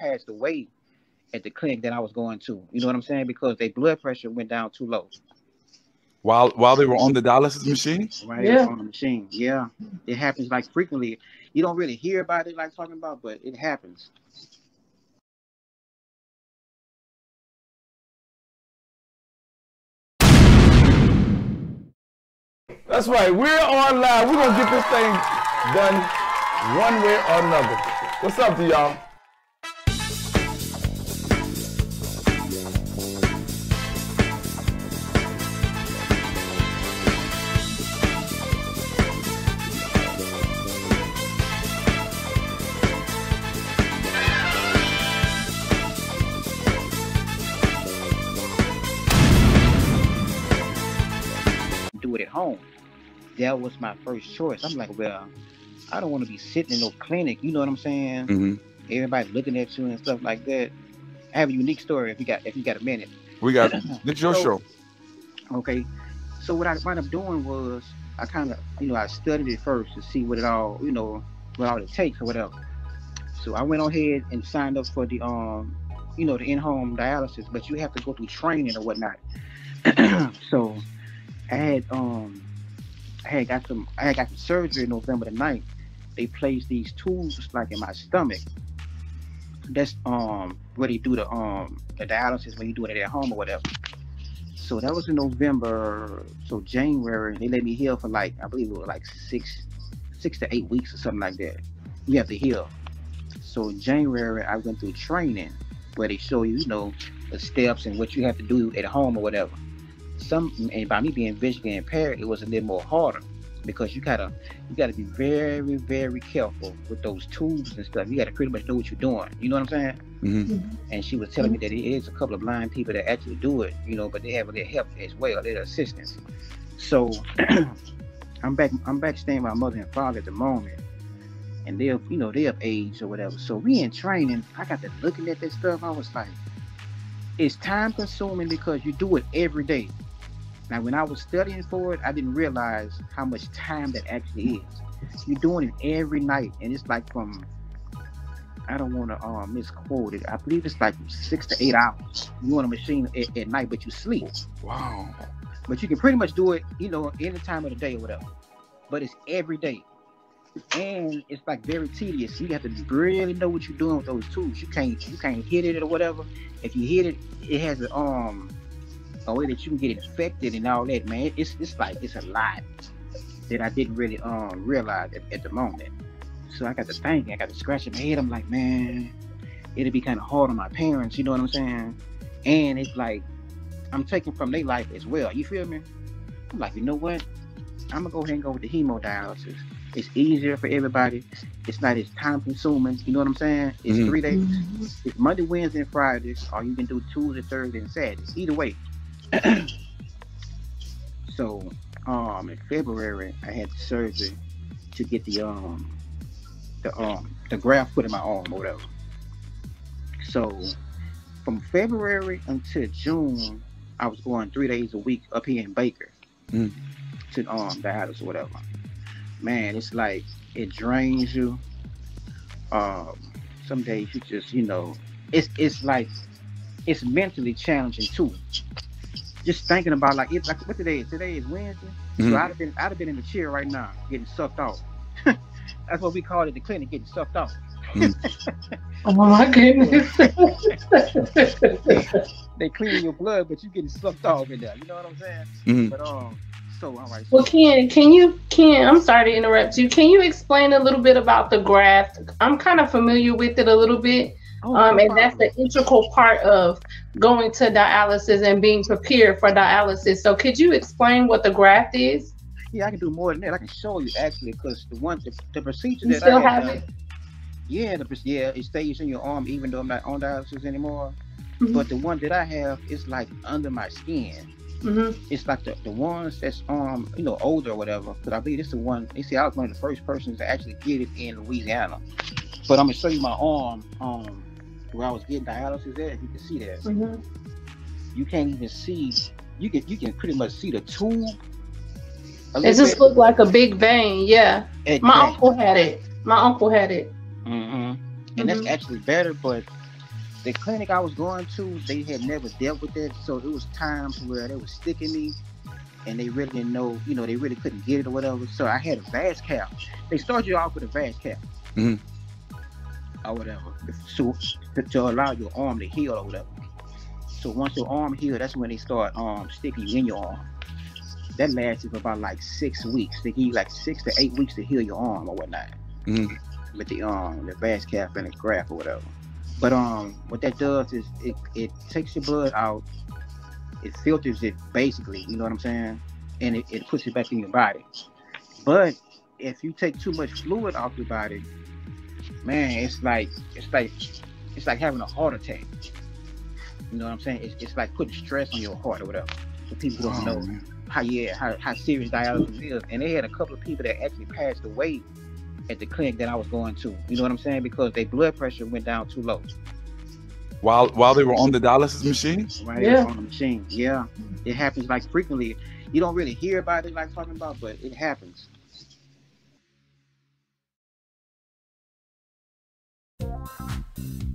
passed away at the clinic that I was going to. You know what I'm saying? Because their blood pressure went down too low. While while they were on the dialysis machine? Right Yeah. on the machine. Yeah. It happens like frequently. You don't really hear about it like talking about, but it happens. That's right. We're on live. We're gonna get this thing done one way or another. What's up to y'all? Do it at home. That was my first choice. I'm like, well, I don't want to be sitting in no clinic. You know what I'm saying? hmm Everybody looking at you and stuff like that. I have a unique story if you got if you got a minute. We got it's your So- show. Okay. So what I wound up doing was I kind of you know I studied it first to see what it all you know what all it takes or whatever. So I went on ahead and signed up for the um you know the in-home dialysis, but you have to go through training or whatnot. so I had um I had got some I had got some surgery in November the 9th. They placed these tubes like in my stomach. That's um where they do the um the dialysis when you do it at home or whatever. So that was in November. So January, they let me heal for like I believe it was like six, six to eight weeks or something like that. You have to heal. So January, I went through training where they show you, you know, the steps and what you have to do at home or whatever. Some and by me being visually impaired, it was a little more harder because you gotta you gotta be very very careful with those tubes and stuff. You gotta pretty much know what you're doing. You know what I'm saying? hmm and she was telling me that it is a couple of blind people that actually do it, you know, but they have their help as well, their assistance. So I'm back I'm back staying with my mother and father at the moment. And they're you know, they're of age or whatever. So we in training, I got to looking at this stuff, I was like, it's time consuming because you do it every day. Now when I was studying for it, I didn't realize how much time that actually is. You're doing it every night and it's like from I don't want to um, misquote it. I believe it's like six to eight hours. You on a machine at, at night, but you sleep. Wow. But you can pretty much do it, you know, any time of the day or whatever. But it's every day, and it's like very tedious. You have to really know what you're doing with those tools. You can't you can't hit it or whatever. If you hit it, it has a um a way that you can get infected and all that. Man, it's it's like it's a lot that I didn't really um realize at, at the moment. So I got to thinking, I got to scratching my head. I'm like, man, it'll be kind of hard on my parents. You know what I'm saying? And it's like I'm taking from their life as well. You feel me? I'm like, you know what? I'm gonna go ahead and go with the hemodialysis. It's easier for everybody. It's not as time consuming. You know what I'm saying? It's Mhm. three days. It's Monday, Wednesday, and Fridays, or you can do Tuesday, Thursday, and Saturday. Either way. so, um, in February, I had surgery to get the um, the um, the graft put in my arm or whatever. So, from February until June, I was going three days a week up here in Baker Mm. to um dialysis or whatever. Man, it's like it drains you. Um, some days you just, you know, it's it's like it's mentally challenging too. Just thinking about like it's like what today is? Today is Wednesday. So Mhm. I'd have been I'd have been in the chair right now getting sucked off. That's what we call it at the clinic, getting sucked off. Oh my goodness. They clean your blood, but you're getting sucked off in there. You know what I'm saying? Mhm. But um, so all right. well, Ken, can you, Ken, I'm sorry to interrupt you. Can you explain a little bit about the graft? I'm kind of familiar with it a little bit. Oh, Um, and that's the integral part of going to dialysis and being prepared for dialysis. So, could you explain what the graft is? Yeah, I can do more than that. I can show you actually, because the one the, the procedure You that still I have done, it? yeah, the yeah, it stays in your arm even though I'm not on dialysis anymore. Mhm. But the one that I have is like under my skin. Mhm. It's like the, the ones that's um you know older or whatever. Because I believe it's the one. You see, I was one of the first persons to actually get it in Louisiana. But I'm gonna show you my arm um where I was getting dialysis at. You can see that. Mhm. You can't even see. You can you can pretty much see the tube. a It just bit. looked like a big vein. Yeah, my Exactly. uncle had it. My uncle had it. hmm And that's Mhm. actually better, but the clinic I was going to, they had never dealt with that, so it was times where they were sticking me, and they really didn't know, you know, they really couldn't get it or whatever. So I had a Vas Cath. They start you off with a Vas Cath, Mhm. Or whatever, so to, to allow your arm to heal or whatever. So once your arm heals, that's when they start um sticking you in your arm. That lasts for about like six weeks. They give you like six to eight weeks to heal your arm or whatnot Mhm. with the um the Vas Cath and the graft or whatever. But um what that does is it, it takes your blood out, it filters it basically, you know what I'm saying? And it, it puts it back in your body. But if you take too much fluid off your body, man, it's like it's like it's like having a heart attack. You know what I'm saying? It's, it's like putting stress on your heart or whatever. So people don't Oh, know how yeah how, how serious dialysis is and they had a couple of people that actually passed away at the clinic that i was going to you know what i'm saying because their blood pressure went down too low While while they were on the dialysis machine. right Yeah. on the machine yeah it happens like frequently you don't really hear about it like talking about but it happens Thank you.